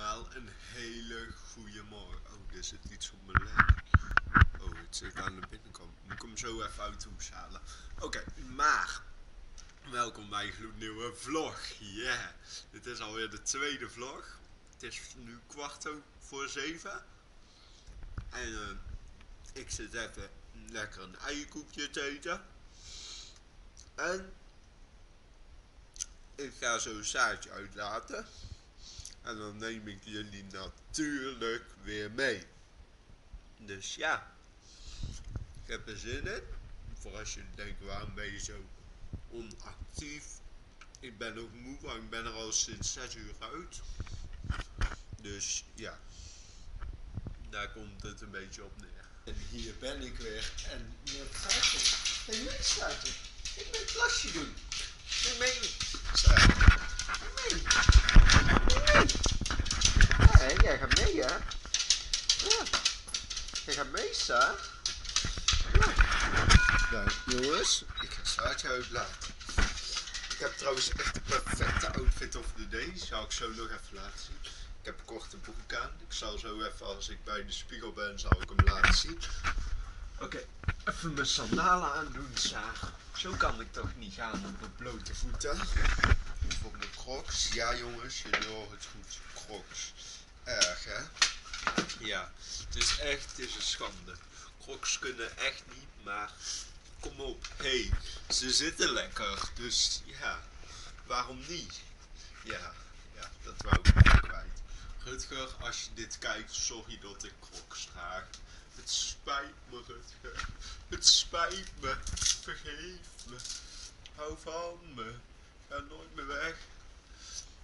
allemaal een hele goede morgen. Oh, er zit iets op mijn leg. Oh, het zit aan de binnenkant. Moet ik hem zo even uit de halen. Oké, maar welkom bij een gloednieuwe vlog. Yeah, dit is alweer de tweede vlog. Het is nu kwart voor zeven. En eh, ik zit even lekker een eierkoekje te eten. En ik ga zo een zaadje uitlaten. En dan neem ik jullie natuurlijk weer mee. Dus ja, ik heb er zin in. Voor als jullie denken, waarom ben je zo onactief? Ik ben ook moe, want ik ben er al sinds 6 uur uit. Dus ja, daar komt het een beetje op neer. En hier ben ik weer. En wat gaat het? Nee, sluiten. Ik ben het plasje doen. Ik mee. Sluiten. Mee. Nee, Ja. Mee, Sa. Ja. Nou, jongens, ik ga Saatje uitlaten. Ik heb trouwens echt de perfecte outfit of the day. Zal ik zo nog even laten zien. Ik heb een korte broek aan. Ik zal zo even, als ik bij de spiegel ben, zal ik hem laten zien. Oké, even mijn sandalen aandoen, Saar. Zo kan ik toch niet gaan op mijn blote voeten. Of op mijn crocs. Ja, jongens, jullie horen het goed. Crocs. Erg, hè? Ja, het is echt, het een schande. Crocs kunnen echt niet, maar kom op. Hey, ze zitten lekker. Dus ja, waarom niet? Ja, ja, dat wou ik niet kwijt. Rutger, als je dit kijkt, sorry dat ik crocs draag. Het spijt me, Rutger. Het spijt me. Vergeef me. Hou van me. Ga nooit meer weg.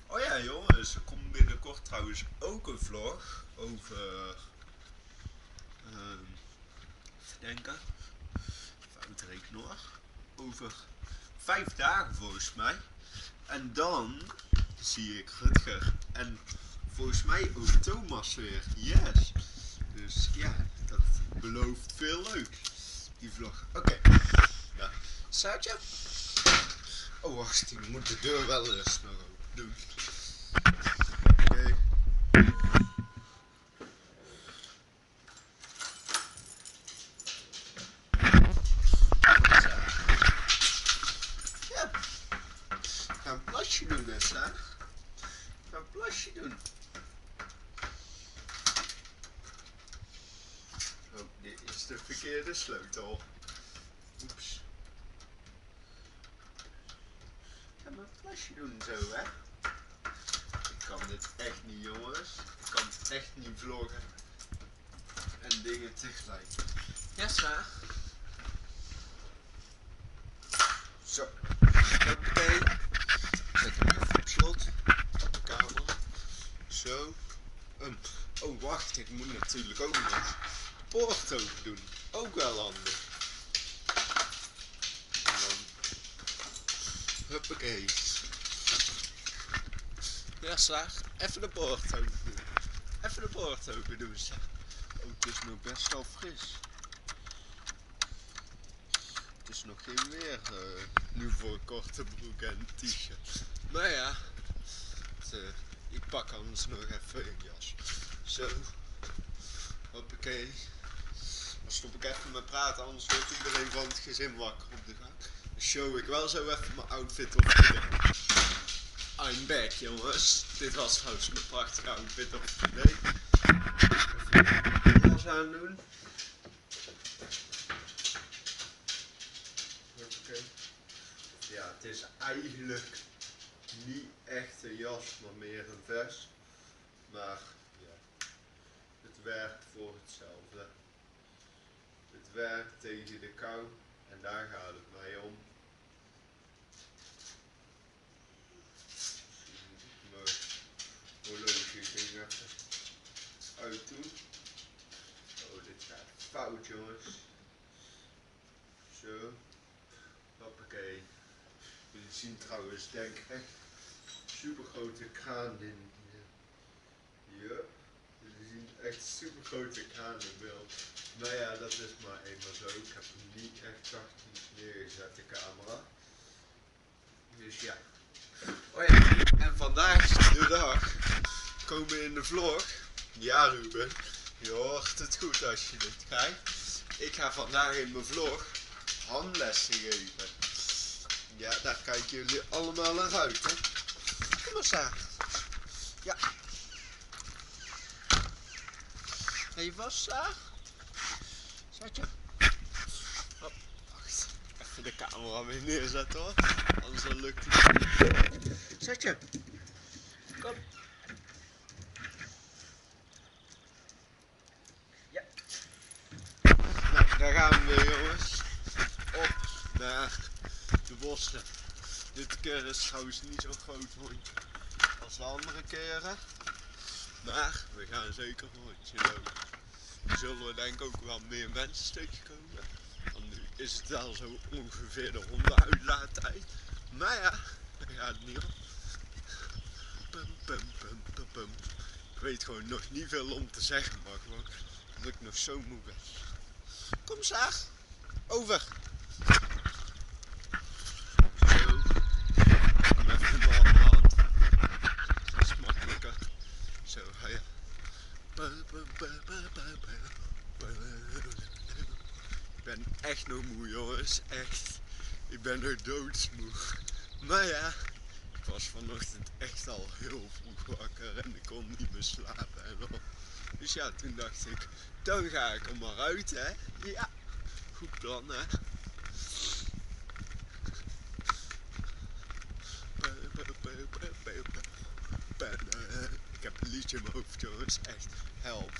Oh ja, jongens, er komt binnenkort trouwens ook een vlog over. Uh, denken. Fout hoor. Over vijf dagen volgens mij. En dan zie ik Rutger. En volgens mij ook Thomas weer. Yes. Dus ja, dat belooft veel leuk. Die vlog. Oké. Okay. Nou, Saatje. Oh, wacht, ik moet de deur wel eens doen. Oké. Okay. Ja. Ga een plasje doen, Nessa. Ga een plasje doen. Oh, dit is de verkeerde sleutel. Oeps. Ga maar een plasje doen zo, hè. Ik kan dit echt niet, jongens. Ik kan het echt niet vloggen. En dingen tegelijk. Ja, Sa. Zo. Oké. Zet hem even op slot. Op de kamer. Zo. Um, oh, wacht. Ik moet natuurlijk ook nog poort open doen. Ook wel handig. En dan... Huppakee. Ja, Saar. Even de poort open doen. Even de poort open doen, Saar. Oh, het is nog best wel fris. Het is nog geen weer uh, nu voor korte broek en t-shirt. Maar ja, uh, ik pak anders nog even een jas. Zo. Hoppakee. Dan stop ik even met praten, anders wordt iedereen van het gezin wakker op de gang. Dan show ik wel zo even mijn outfit op I'm back jongens. Dit was trouwens mijn prachtige outfit op de day. Even jas aandoen. Ja, het is eigenlijk niet echt een jas, maar meer een vest. Maar ja, het werkt voor hetzelfde. Het werkt tegen de kou en daar gaat het mij om. horloge ging even Oh, dit gaat fout jongens. Zo. Hoppakee. Jullie zien trouwens denk ik echt super grote kraan in. Ja. Jullie zien echt super grote kraan in beeld. Maar ja, dat is maar eenmaal zo. Ik heb hem niet echt zachtjes neergezet, de camera. Dus ja. Oh en vandaag de dag komen in de vlog. Ja, Ruben. Je hoort het goed als je dit kijkt. Ik ga vandaag in mijn vlog handlessen geven. Ja, daar kijken jullie allemaal naar uit, hè? Kom maar, Saar. Ja. Saar. Zet je. Oh, wacht. Even de camera weer neerzetten, hoor. Anders lukt het niet. Zet je. Kom. Ja. Nou, daar gaan we weer, jongens. Op naar Dit keer is trouwens niet zo groot als de andere keren. Maar we gaan zeker een rondje lopen. Er zullen denk ik ook wel meer mensen tegenkomen. Want nu is het wel zo ongeveer de hondenuitlaattijd. Maar ja, daar gaat het niet op. Pum, pum, pum, pum, pum. Ik weet gewoon nog niet veel om te zeggen, maar gewoon dat ik nog zo moe. Kom Saar, over. Zo, kom even in mijn hand. Dat is makkelijker. Zo, ga je. Ik ben echt nog moe jongens, echt. Ik ben nog doodsmoe. Maar ja, ik was vanochtend echt al heel vroeg wakker en ik kon niet meer slapen. Dus ja, toen dacht ik, dan ga ik er maar uit hè. Ja, goed plan hè. Ik heb een liedje in mijn hoofd jongens, echt help.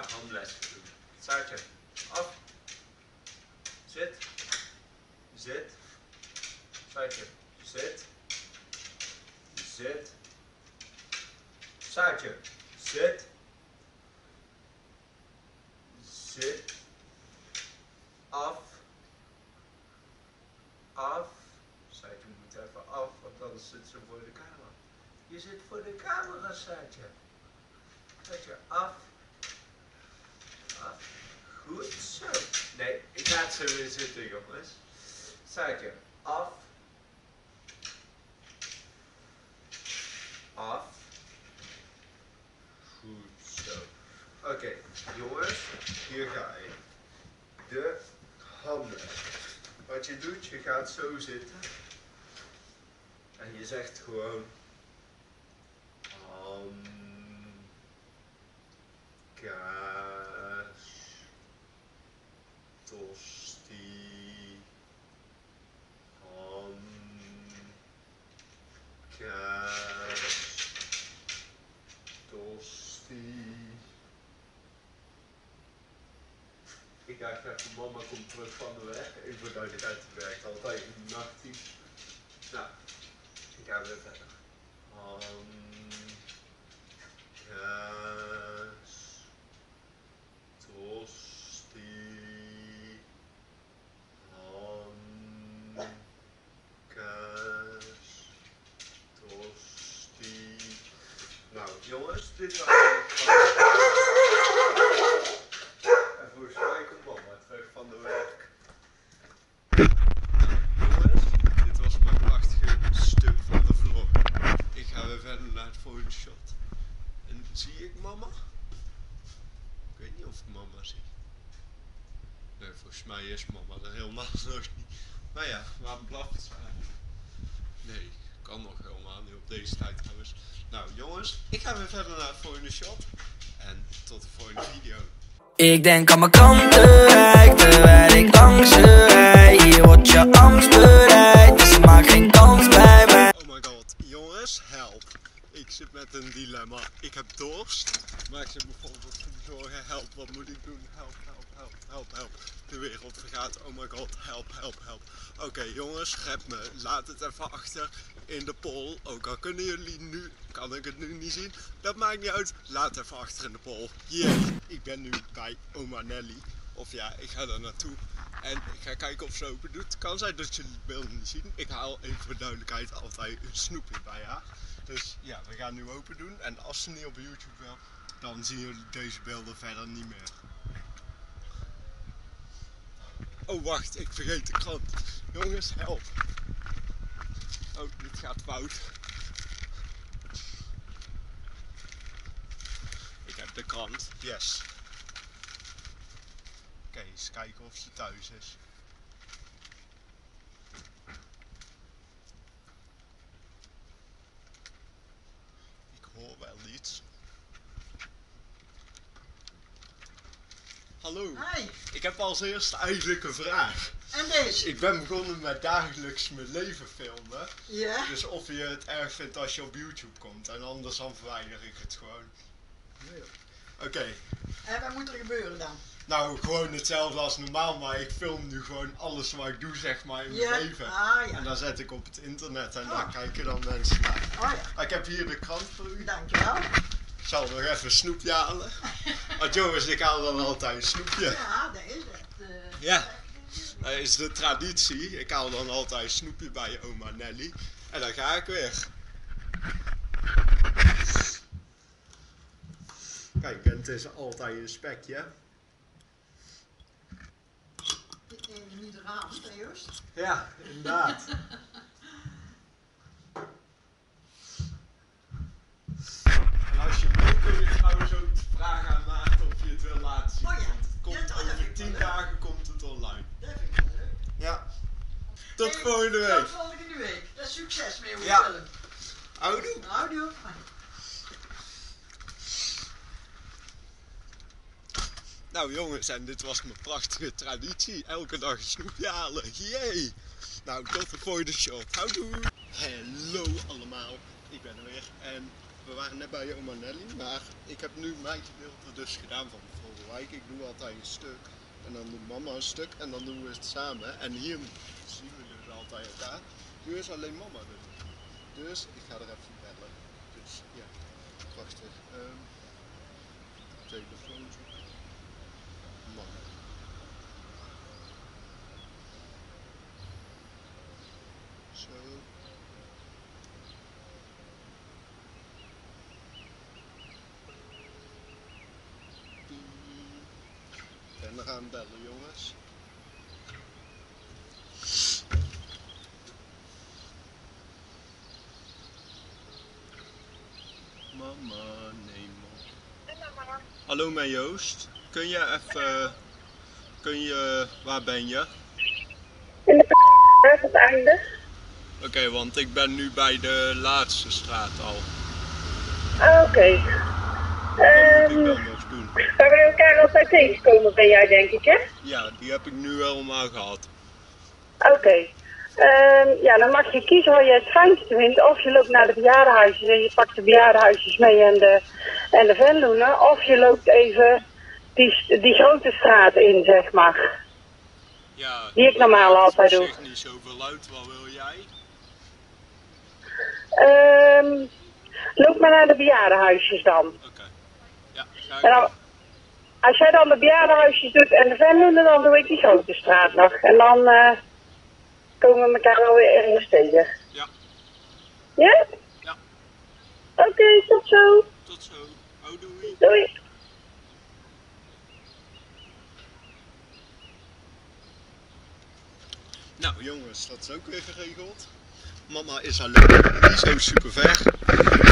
Ik ga handlessen doen. Saartje, af. Zit. Zit. Saartje, zit. Zit. Saartje, zit. Zit. Af af. Saatje moet even af, want anders zit ze voor de camera. Je zit voor de camera, Saatje. Saatje, af. Weer zitten, jongens. Zeker. Af. Af. Goed zo. Oké, jongens, hier ga je. De handen. Wat je doet, je gaat zo zitten. En je zegt gewoon. Ham. Kaas. Tosti. Ham. Kaas. Tosti. Ik ga even, komt terug van de weg. Ik word uit de werk altijd in de nachtdienst. Nou, ik ga weer verder. Ham, kaas, tosti, ham, kaas, tosti. Nou, jongens, dit was en volgens mij komt mama terug van de werk. Jongens, dit was mijn prachtige stuk van de vlog. Ik ga weer verder naar het volgende shot. En zie ik mama? Ik weet niet of ik mama zie. Nee, volgens mij is mama er helemaal nog niet. Maar ja, waarom blaft eigenlijk? Nee, kan nog helemaal niet op deze tijd trouwens. Nou jongens, ik ga weer verder naar het volgende shot. En tot de volgende video. Ik denk aan mijn kanten rijk terwijl ik langs je rij. Hier wordt je angst een dilemma. Ik heb dorst, maar ik zit bijvoorbeeld te bezorgen. Help, wat moet ik doen? Help, help, help, help, help. De wereld vergaat. Oh my god, help, help, help. Oké, jongens, grijp me. Laat het even achter in de poll. Ook al kunnen jullie nu, kan ik het nu niet zien. Dat maakt niet uit. Laat even achter in de poll. Jee, ik ben nu bij oma Nelly. Of ja, ik ga daar naartoe. En ik ga kijken of ze open doet. Kan zijn dat jullie het beeld niet zien. Ik haal even voor duidelijkheid altijd een snoepje bij haar. Dus ja, we gaan nu open doen. En als ze niet op YouTube wil, dan zien jullie deze beelden verder niet meer. Oh wacht, ik vergeet de krant. Jongens, help. Oh, dit gaat fout. Ik heb de krant. Yes. Oké, eens kijken of ze thuis is. Ik hoor wel iets. Hallo. Hi, Ik heb als eerste eigenlijk een vraag. en deze? Ik ben begonnen met dagelijks mijn leven filmen. Ja? Dus of je het erg vindt als je op YouTube komt. En anders dan verwijder ik het gewoon. Oké. En wat moet er gebeuren dan? Nou, gewoon hetzelfde als normaal. Maar ik film nu gewoon alles wat ik doe, zeg maar, in mijn leven. Ah En dan zet ik op het internet en Oh. daar kijken dan mensen naar. Oh ja, Ik heb hier de krant voor u. dankjewel. Ik zal nog even een snoepje halen. Want jongens, ik haal dan altijd een snoepje. Ja, dat is het. eh. Ja. Dat is de traditie. Ik haal dan altijd een snoepje bij oma Nelly. En dan ga ik weer. Kijk, en het is altijd een spekje. Even niet raam. Ja, inderdaad. En als je wil kun je trouwens ook vraag aan Maarten of je het wil laten zien. Oh ja. Want het komt Ja, over ik 10 wel leuk. dagen komt het online. Dat vind ik wel leuk. Ja. Tot volgende week. Tot volgende week. Dat succes mee met Ja. Houdoe. Houdoe. Nou jongens, en dit was mijn prachtige traditie. Elke dag snoepje halen. Jee! Nou, tot de volgende shot. Houdoe! Hallo allemaal, ik ben er weer. En we waren net bij oma Nelly, maar ik heb nu mijn gedeelte dus gedaan van de vorige week. Ik doe altijd een stuk en dan doet mama een stuk en dan doen we het samen. En hier zien we dus altijd elkaar. Nu is alleen mama niet. Dus ik ga er even bellen. Dus ja, prachtig. Ehm telefoon zo. En we gaan bellen, jongens. Mama, nee man. Hallo, mijn Joost. Kun je even... Kun je... Waar ben je? In de het einde. Oké, want ik ben nu bij de laatste straat al. Ah, oké. Wat Ehm, moet ik dan nog doen? waar we elkaar altijd tegenkomen ben jij, denk ik, hè? Ja, die heb ik nu helemaal gehad. Oké. Ehm, ja, dan mag je kiezen wat jij het fijnste vindt. Of je loopt naar de bejaardenhuisjes en je pakt de bejaardenhuisjes mee en de, en de venloenen. Of je loopt even die, die grote straat in, zeg maar. Ja, Die ik normaal altijd doe. zich niet zoveel uit. Wat wil jij? Ehm, loop maar naar de bejaardenhuisjes dan. Oké. Ja, ik En dan, als jij dan de bejaardenhuisjes doet en de venloenen, dan doe ik die grote straat nog. En dan eh, komen we elkaar wel weer ergens tegen. Ja. Ja? Ja. Oké, tot zo. Tot zo. Oh, doei. Doei. Nou jongens, dat is ook weer geregeld. Mama is alleen niet zo super ver.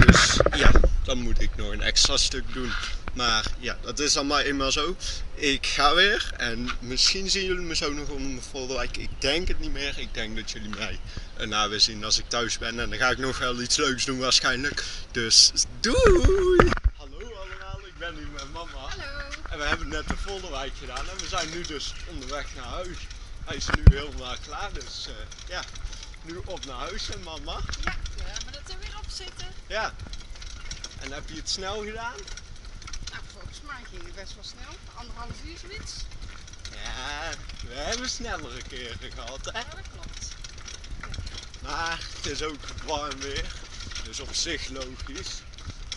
Dus ja, dan moet ik nog een extra stuk doen. Maar ja, dat is dan maar eenmaal zo. Ik ga weer en misschien zien jullie me zo nog onder mijn volgende like. Ik denk het niet meer. Ik denk dat jullie mij erna weer zien als ik thuis ben. En dan ga ik nog wel iets leuks doen waarschijnlijk. Dus doei! Hallo allemaal, ik ben hier met mama. Hallo. En we hebben net de Volderwijk gedaan en we zijn nu dus onderweg naar huis. Hij is nu helemaal klaar, dus eh, ja, nu op naar huis en mama. Ja, we hebben het er weer op zitten. Ja. En heb je het snel gedaan? Nou, volgens mij ging het best wel snel. Anderhalf uur zoiets. Ja, we hebben snellere keren gehad hè. Ja, dat klopt. Maar het is ook warm weer, dus op zich logisch.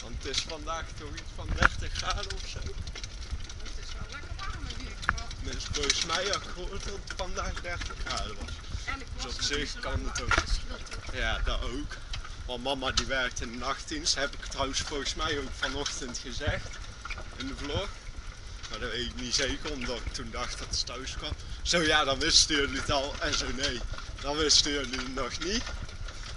Want het is vandaag toch iets van 30 graden of zo. Dus het is wel lekker warm in ieder geval. Dus volgens mij ik gehoord dat het vandaag 30 graden was. Dus op zich kan het ook. dus ook. Ja, dat ook. Want mama die werkt in de nachtdienst. Heb ik trouwens volgens mij ook vanochtend gezegd. In de vlog. Maar dat weet ik niet zeker, omdat ik toen dacht dat ze thuis kwam. Zo ja, dan wisten jullie het al. En zo nee, dan wisten jullie het nog niet.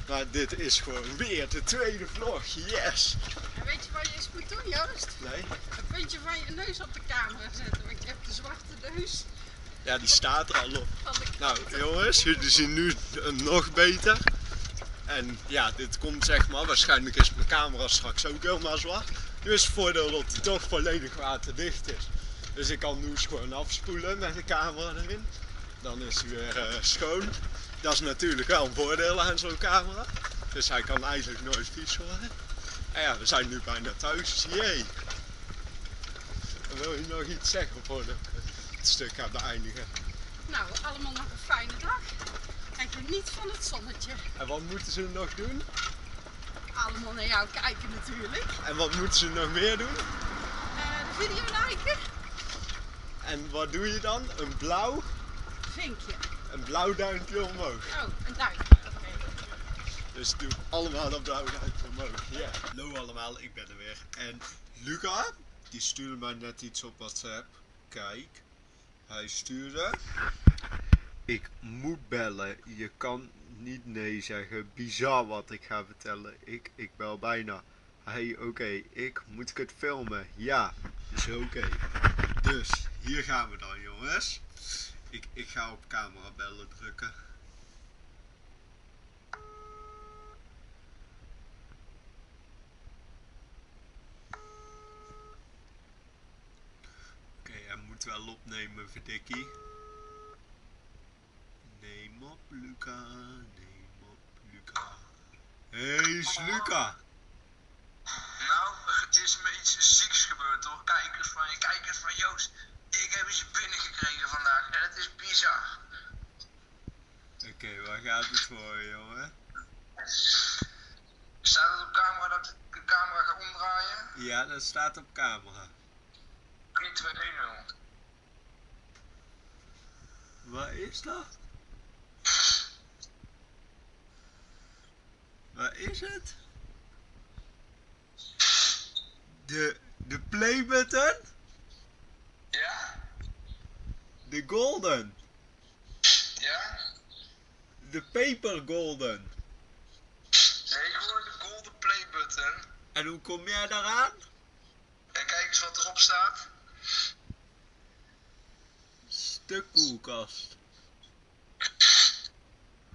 Maar dit is gewoon weer de tweede vlog. Yes! En weet je wat je eens moet doen, Joost? Nee? Een puntje van je neus op de camera zetten. Want je hebt de zwarte neus Ja, die staat er al op. Nou jongens, jullie zien nu nog beter. En ja, dit komt zeg maar, waarschijnlijk is mijn camera straks ook helemaal zwart. Nu is het voordeel dat hij toch volledig waterdicht is. Dus ik kan nu gewoon afspoelen met de camera erin. Dan is hij weer eh, schoon. Dat is natuurlijk wel een voordeel aan zo'n camera. Dus hij kan eigenlijk nooit vies worden. En ja, we zijn nu bijna thuis. Jee. Wil je nog iets zeggen voordat we het stuk gaan beëindigen? Nou, allemaal nog een fijne dag. En geniet van het zonnetje. En wat moeten ze nog doen? Allemaal naar jou kijken natuurlijk. En wat moeten ze nog meer doen? Eh, de video liken. En wat doe je dan? Een blauw, Vinkje. Een blauw duimpje omhoog. Oh, een duimpje. Oké. Dus doe allemaal dat blauw duimpje omhoog. Ja. Hallo allemaal, ik ben er weer. En Luca, die stuurde mij net iets op WhatsApp. Kijk, hij stuurde. Ik moet bellen. Je kan niet nee zeggen. Bizar wat ik ga vertellen. Ik, ik bel bijna. Hey, oké, ik moet ik het filmen? Ja, is oké. Dus hier gaan we dan, jongens. Ik, ik ga op camera bellen drukken. Oké, hij moet wel opnemen, verdikkie. Neem op, Luca. Neem op, Luca. Hé, hey, is Luca. Nou, het is me iets zieks gebeurd hoor. Kijkers van kijkers van Joost. Ik heb ze binnengekregen vandaag en het is bizar. Oké, waar gaat het voor, jongen? Staat het op camera dat ik de camera ga omdraaien? Ja, dat staat op camera. 3, 2, 1, 0. Waar is dat? Waar is het? De, de play button? Ja? De golden. Ja? De paper golden. Nee, gewoon de golden play button. En hoe kom jij daaraan? En kijk eens wat erop staat? Stukkoelkast.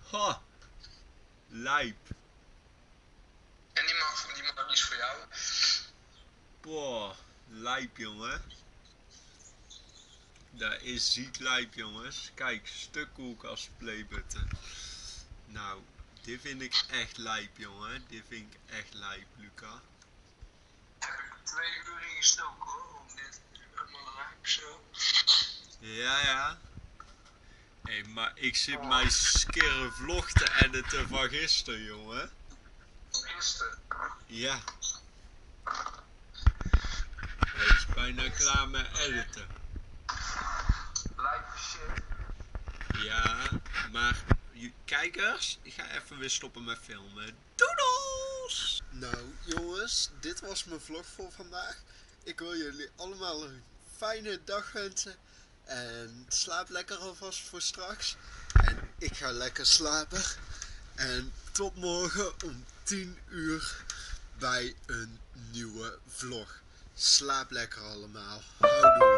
Ha. Lijp. En die mag, die mag is voor jou. Boah, lijp jongen. Dat is ziek lijp jongens. Kijk, stukkoelkast playbutton. Nou, dit vind ik echt lijp jongen. Dit vind ik echt lijp, Luca. Heb ik er twee uur in gestoken hoor, om dit helemaal rijp zo. Ja, ja. Hé, maar ik zit mijn skere vlog te editen van gisteren, jongen. Gisteren. Ja. Hij is bijna klaar met editen. Lijp shit. Ja, maar kijkers, ik ga even weer stoppen met filmen. Doedels! Nou, jongens, dit was mijn vlog voor vandaag. Ik wil jullie allemaal een fijne dag wensen. En slaap lekker alvast voor straks. En ik ga lekker slapen. En tot morgen om 10 uur bij een nieuwe vlog. Slaap lekker allemaal. Houdoe.